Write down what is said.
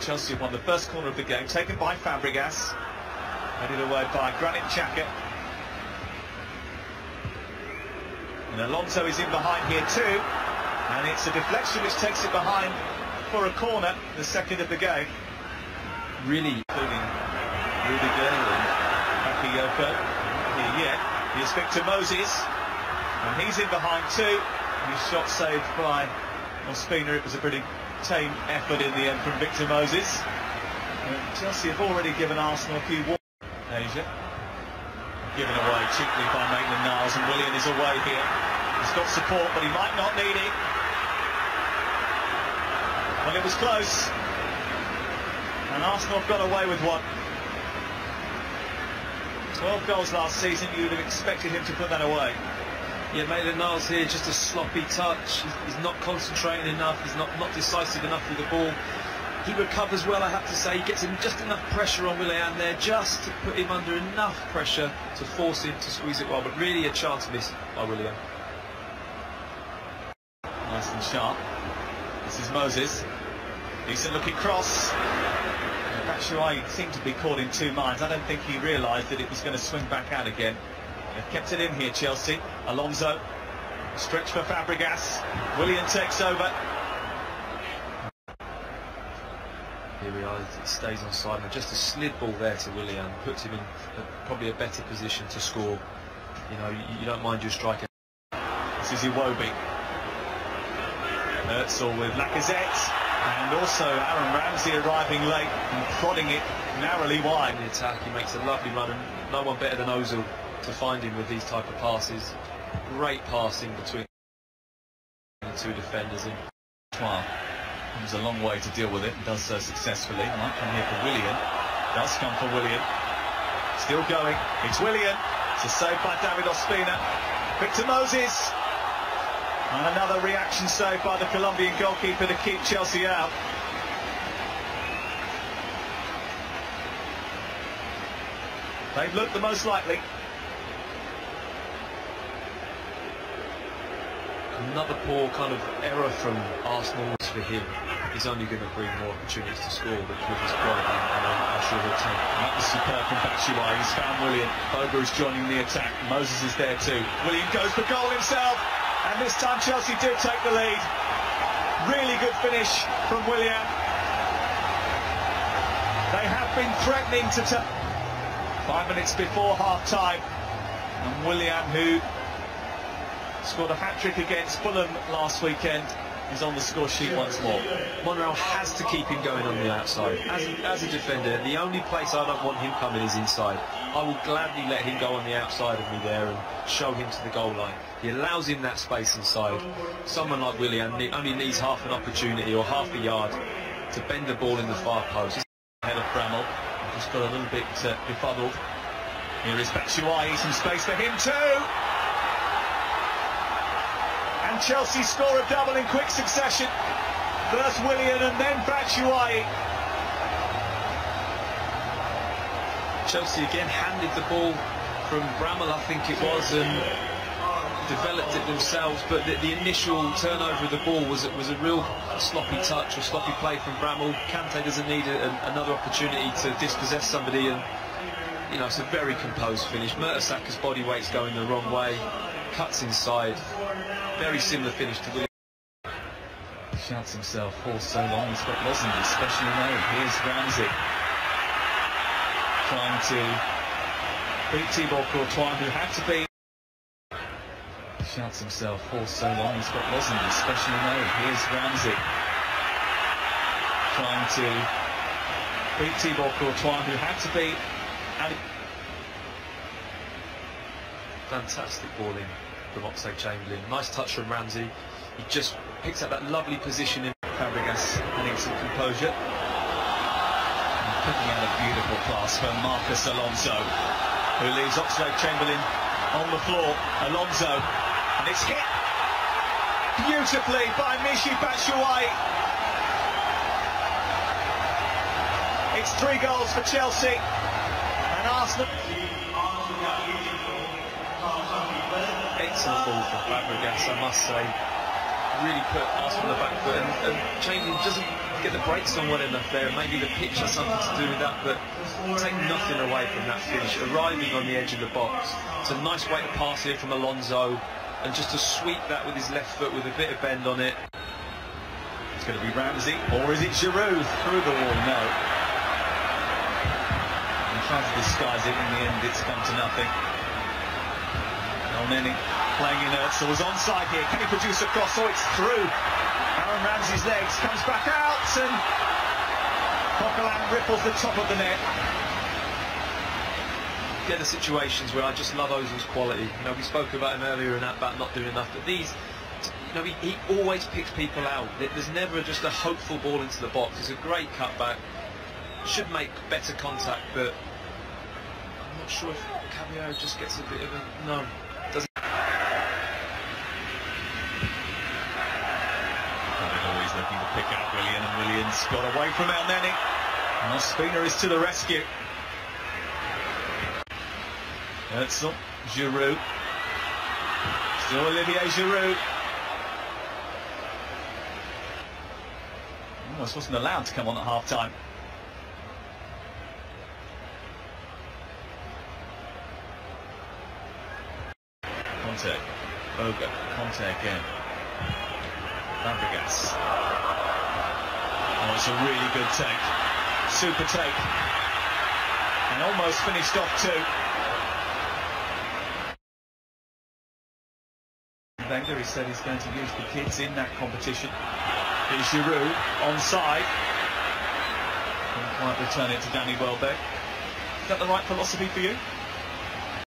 Chelsea won the first corner of the game, taken by Fabregas. Headed away by Granit Xhaka. And Alonso is in behind here too. And it's a deflection which takes it behind for a corner, the second of the game. Really, including Rudiger and Bakayoko. Here yet. Here's Victor Moses. And he's in behind too. His shot saved by Ospina. It was a pretty tame effort in the end from Victor Moses. And Chelsea have already given Arsenal a few. Asia. Given away cheaply by Maitland-Niles and Willian is away here. He's got support but he might not need it. Well it was close. And Arsenal have got away with one. 12 goals last season, you would have expected him to put that away. Yeah, Maitland-Niles here, just a sloppy touch. He's, he's, not concentrating enough. He's not, not decisive enough with the ball. He recovers well, I have to say. He gets in just enough pressure on Willian there, just to put him under enough pressure to force him to squeeze it well. But really a chance miss by Willian. Nice and sharp. This is Moses. Decent looking cross. Batshuayi seemed to be caught in two minds. I don't think he realised that it was going to swing back out again. They've kept it in here, Chelsea. Alonso. Stretch for Fabregas. Willian takes over. Here we are, it stays on side. And just a slid ball there to Willian puts him in a, probably a better position to score. You know, you, you don't mind your striker. This is Iwobi. Özil with Lacazette. And also Aaron Ramsey arriving late and prodding it narrowly wide. In the attack, he makes a lovely run and no one better than Ozil to find him with these type of passes. Great passing between the two defenders. And well, comes a long way to deal with it and does so successfully. Might come here for Willian. Does come for Willian. Still going. It's Willian. It's a save by David Ospina. Victor Moses. And another reaction save by the Colombian goalkeeper to keep Chelsea out. They've looked the most likely. Another poor kind of error from Arsenal for him is only going to bring more opportunities to score but with his quality and I'm, sure he'll take That was superb from Batshuayi. He's found Willian. Boga is joining the attack. Moses is there too. Willian goes for goal himself. And this time Chelsea did take the lead. Really good finish from Willian. They have been threatening to... Five minutes before half-time. And Willian, who scored a hat-trick against Fulham last weekend, He's on the score sheet once more. Monreal has to keep him going on the outside. As a, as a defender, the only place I don't want him coming is inside. I will gladly let him go on the outside of me there and show him to the goal line. He allows him that space inside. Someone like Willian only needs half an opportunity or half a yard to bend the ball in the far post. Ahead of Bramall, just got a little bit uh, befuddled. Here is Batshuayi, some space for him too. Chelsea score a double in quick succession. First Willian and then Batshuayi. Chelsea again handed the ball from Bramall, I think it was, and developed it themselves. But the, the initial turnover of the ball was was a real sloppy touch or sloppy play from Bramall. Kante doesn't need a, a, another opportunity to dispossess somebody, and you know it's a very composed finish. Mertesacker's body weight's going the wrong way, cuts inside. Very similar finish to Willian. Shouts himself for so long. He's got lozenges, especially now. Here's Ramsey trying to beat Thibaut Courtois, who had to be. Shouts himself for so long. He's got lozenges, especially now. Here's Ramsey trying to beat Thibaut Courtois, who had to be. Fantastic ball in from Oxlade Chamberlain. Nice touch from Ramsey. He just picks up that lovely position in Fabregas having some composure. And picking out a beautiful pass from Marcos Alonso, who leaves Oxlade Chamberlain on the floor. Alonso, and it's hit beautifully by Michy Batshuayi. It's three goals for Chelsea, and Arsenal. Excellent ball from Fabregas, I must say. Really put Arsenal on the back foot, and, and Chamberlain doesn't get the brakes on well enough there. Maybe the pitch has something to do with that, but take nothing away from that finish. Arriving on the edge of the box. It's a nice way to pass here from Alonso, and just to sweep that with his left foot with a bit of bend on it. It's going to be Ramsey, or is it Giroud through the wall? No. He tries to disguise it. In the end, it's come to nothing. Elneny playing in Özil was onside here. Can he produce a cross? Oh, it's through. Aaron Ramsey's legs comes back out and Coquelin ripples the top of the net. Get the situations where I just love Ozil's quality. You know, we spoke about him earlier and that about not doing enough, but these, you know, he, he always picks people out. There's never just a hopeful ball into the box. It's a great cutback. Should make better contact, but I'm not sure if Caballero just gets a bit of a no. Doesn't. always looking to pick out Willian's got away from Elneny. And Ospina is to the rescue. Özil, Giroud. Still Olivier Giroud. Oh, Almost wasn't allowed to come on at half time. Kante. Boga. Kante again. Fabregas. Oh, it's a really good take. Super take. And almost finished off too. Wenger, he said he's going to use the kids in that competition. Here's Giroud, onside. Couldn't quite return it to Danny Welbeck. Is that the right philosophy for you?